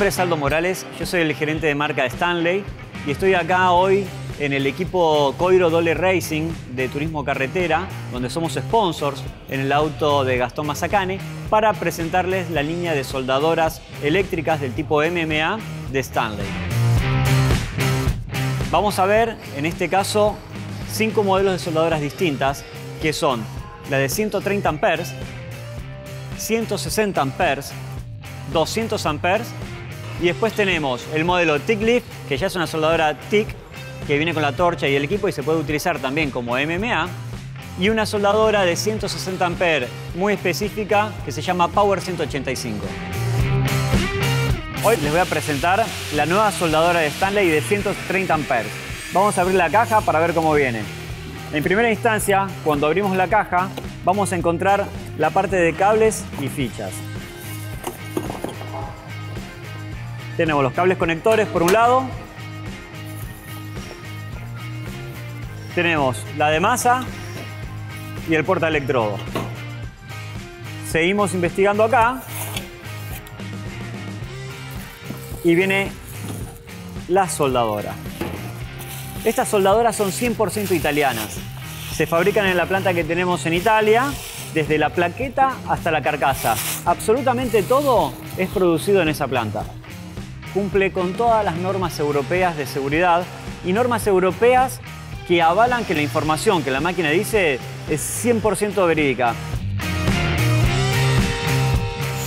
nombre es Aldo Morales, yo soy el gerente de marca de Stanley y estoy acá hoy en el equipo Coiro Dole Racing de Turismo Carretera, donde somos sponsors en el auto de Gastón Mazacane, para presentarles la línea de soldadoras eléctricas del tipo MMA de Stanley. Vamos a ver, en este caso, cinco modelos de soldadoras distintas, que son la de 130 amperes, 160 amperes, 200 amperes y después tenemos el modelo TIC que ya es una soldadora TIC que viene con la torcha y el equipo y se puede utilizar también como MMA. Y una soldadora de 160 amperes muy específica que se llama Power 185. Hoy les voy a presentar la nueva soldadora de Stanley de 130 amperes. Vamos a abrir la caja para ver cómo viene. En primera instancia, cuando abrimos la caja, vamos a encontrar la parte de cables y fichas. Tenemos los cables conectores por un lado. Tenemos la de masa y el porta electrodo. Seguimos investigando acá. Y viene la soldadora. Estas soldadoras son 100% italianas. Se fabrican en la planta que tenemos en Italia, desde la plaqueta hasta la carcasa. Absolutamente todo es producido en esa planta cumple con todas las normas europeas de seguridad y normas europeas que avalan que la información que la máquina dice es 100% verídica.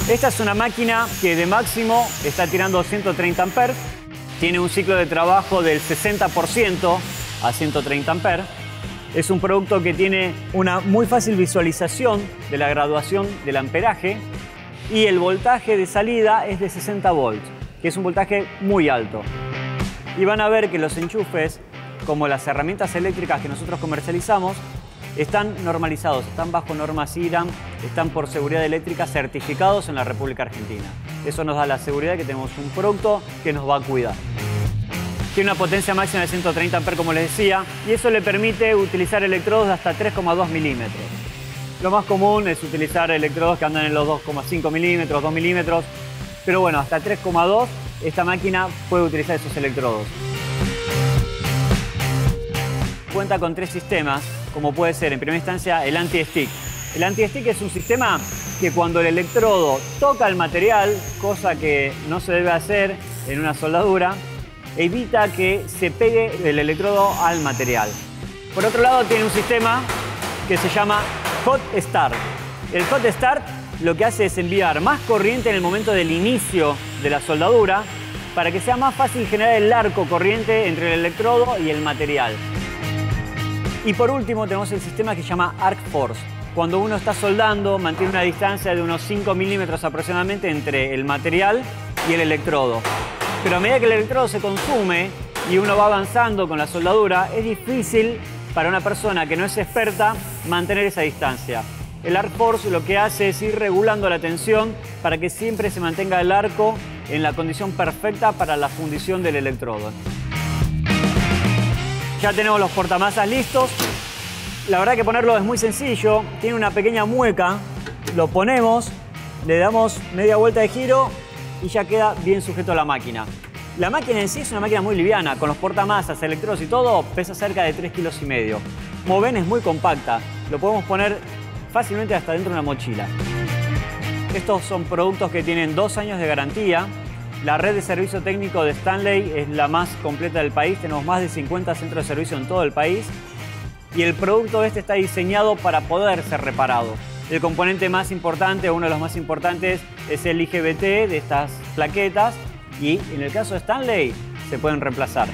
Esta es una máquina que de máximo está tirando 130 amperes, tiene un ciclo de trabajo del 60% a 130 amperes. Es un producto que tiene una muy fácil visualización de la graduación del amperaje y el voltaje de salida es de 60 volts que es un voltaje muy alto. Y van a ver que los enchufes, como las herramientas eléctricas que nosotros comercializamos, están normalizados, están bajo normas IRAM, están por seguridad eléctrica certificados en la República Argentina. Eso nos da la seguridad que tenemos un producto que nos va a cuidar. Tiene una potencia máxima de 130 A, como les decía, y eso le permite utilizar electrodos de hasta 3,2 milímetros. Lo más común es utilizar electrodos que andan en los 2,5 milímetros, 2 milímetros, pero bueno, hasta 3,2 esta máquina puede utilizar esos electrodos. Cuenta con tres sistemas, como puede ser en primera instancia el anti-stick. El anti-stick es un sistema que cuando el electrodo toca el material, cosa que no se debe hacer en una soldadura, evita que se pegue el electrodo al material. Por otro lado tiene un sistema que se llama Hot Start. El Hot Start lo que hace es enviar más corriente en el momento del inicio de la soldadura para que sea más fácil generar el arco corriente entre el electrodo y el material. Y por último tenemos el sistema que se llama Arc Force. Cuando uno está soldando, mantiene una distancia de unos 5 milímetros aproximadamente entre el material y el electrodo. Pero a medida que el electrodo se consume y uno va avanzando con la soldadura, es difícil para una persona que no es experta mantener esa distancia. El Arc Force lo que hace es ir regulando la tensión para que siempre se mantenga el arco en la condición perfecta para la fundición del electrodo. Ya tenemos los portamasas listos. La verdad que ponerlo es muy sencillo. Tiene una pequeña mueca. Lo ponemos, le damos media vuelta de giro y ya queda bien sujeto a la máquina. La máquina en sí es una máquina muy liviana, con los portamasas, electrodos y todo, pesa cerca de 3 kilos y medio. Como ven es muy compacta, lo podemos poner fácilmente hasta dentro de una mochila. Estos son productos que tienen dos años de garantía. La red de servicio técnico de Stanley es la más completa del país. Tenemos más de 50 centros de servicio en todo el país. Y el producto este está diseñado para poder ser reparado. El componente más importante, uno de los más importantes, es el IGBT de estas plaquetas. Y en el caso de Stanley, se pueden reemplazar.